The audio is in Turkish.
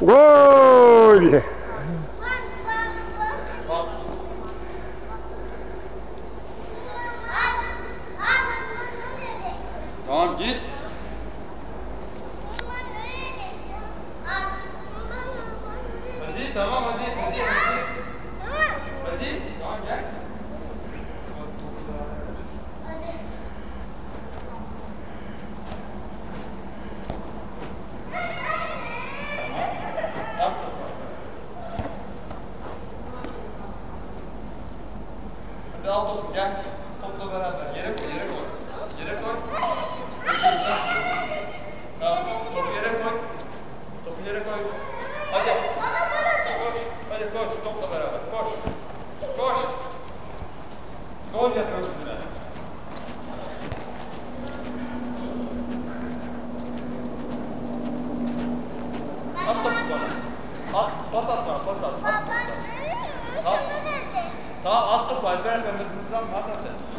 Gol! Tamam git. Hadi. Hadi al topu gel. Topla beraber. Yere koy, yere koy. Yere koy. Tamam, topu yere koy. Topu yere koy. Hadi. Koş. Hadi koş. Topla beraber. Koş. Koş. Gol yapıyorsun. At topu bana. At. Pas at bana. Pas at. At topu bana. Tamam at topu. Alper Efendi hızımızdan mı? At at.